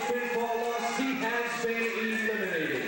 successive pinfall loss. He has been eliminated.